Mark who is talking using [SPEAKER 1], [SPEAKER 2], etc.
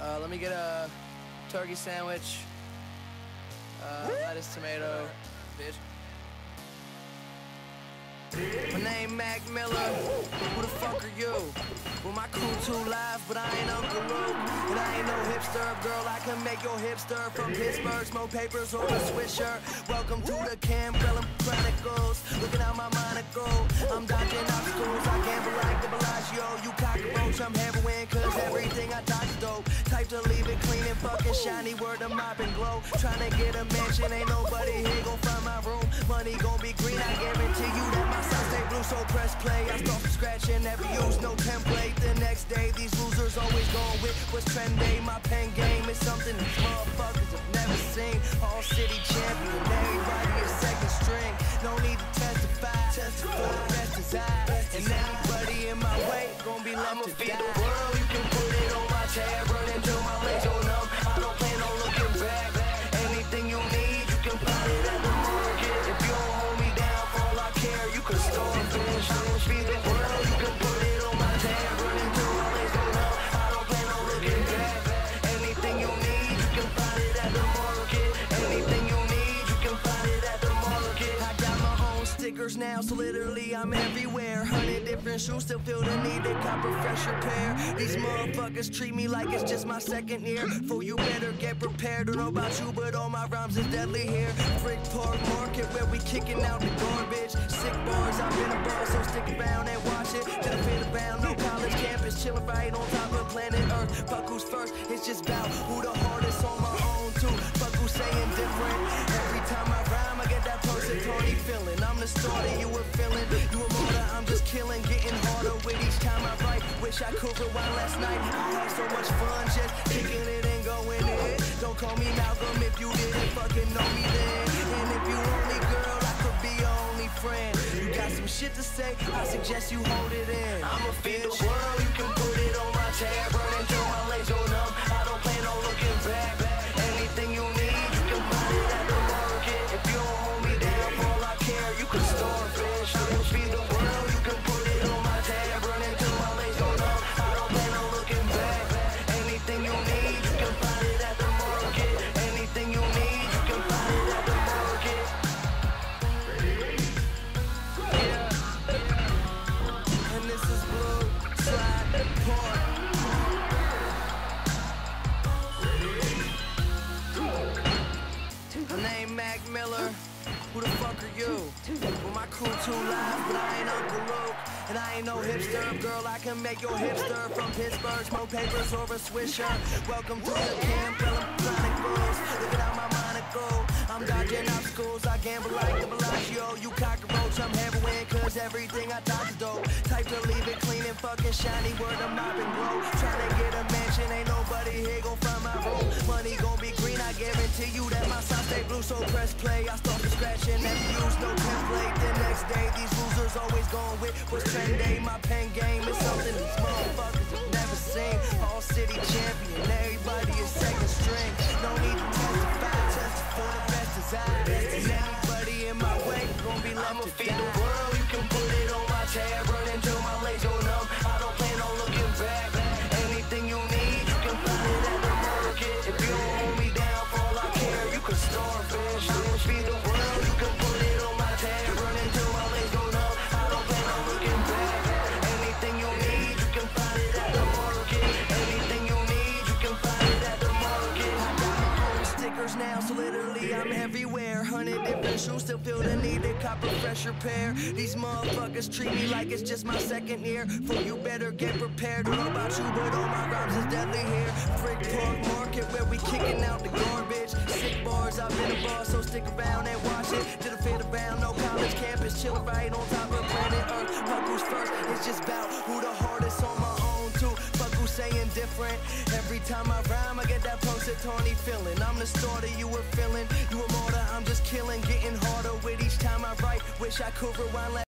[SPEAKER 1] Uh, let me get a turkey sandwich, uh, lettuce, tomato, bitch. My name Mac Miller. Who the fuck are you? Well, my crew too live, but I ain't Uncle Luke. And I ain't no hipster, girl. I can make your hipster from Pittsburgh. Smoke papers or a swisher. Welcome to the Campbell Chronicles. Looking out my monocle. I'm dodging obstacles. I gamble like the Bellagio. You cockroach, I'm heroin, cause everything I dope. Type to leave it clean and fucking shiny. Word of Mop and Glo. Trying to get a mansion, ain't nobody here gon' find my room. Money gon' be green, I guarantee you that my side stay blue. So press play. I start from scratch and never use no template. The next day, these losers always going with what's trendy. My pen game is something these motherfuckers have never seen. All city champion, everybody is second string. No need to testify. Testify, best is I. And anybody in my way gon' be left
[SPEAKER 2] I'ma
[SPEAKER 1] to. Now, so literally I'm everywhere. Hundred different shoes, still feel the need to cop a fresher pair. These motherfuckers treat me like it's just my second year. Fool, you better get prepared. Don't know about you, but all my rhymes is deadly here. Frick Park Market, where we kicking out the garbage. Sick bars, I've been a boss, so stick around and watch it. To the fit around, no college campus, chillin' right on top of planet Earth. Fuck who's first, it's just about who the hardest on my own too. Fuck who's saying different. Feeling. I'm the starter, you were feeling. You a martyr, I'm just killing. Getting harder with each time I write. Wish I could rewind last night. I had so much fun just kicking it and going in. Don't call me Malcolm if you didn't fucking know me then. And if you only girl, I could be your only friend. You got some shit to say, I suggest you hold it in.
[SPEAKER 2] I'ma feed the world, you can put it on my tab, run until my legs go numb. I don't plan on looking back. The you?
[SPEAKER 1] Well, my crew too live, but I ain't Uncle Luke. And I ain't no hipster, girl. I can make your hipster from Pittsburgh. Smoke papers or a swisher. Welcome to the Campbell everything I touch is dope. Type to leave it clean and fucking shiny. Word Mop and Glo. Trying to get a mansion, ain't nobody here gon' find my room. Money gon' be green, I guarantee you that my side stay blue. So press play. I start from scratch and never use no template. The next day, these losers always going with what's trendy. My pen game is something these motherfuckers have never seen. All city champion, everybody is second string. No need to testify, for the best. And anybody in my way gon' be left to die.
[SPEAKER 2] It
[SPEAKER 1] I'm everywhere. Hundred different shoes, still feel the need to cop a fresher pair. These motherfuckers treat me like it's just my second year. For you better get prepared. Don't know about you, but all my rhymes is deadly here. Frick Park Market, where we kicking out the garbage. Sick bars, I've been a boss, so stick around and watch it. To the fit around, no college campus, chillin' right on top of planet Earth. Fuck who's first, it's just about who the hardest on my own too. Saying different. Every time I rhyme, I get that Tony feeling. I'm the starter, you were feeling. You a martyr, I'm just killing. Getting harder with each time I write. Wish I could rewind.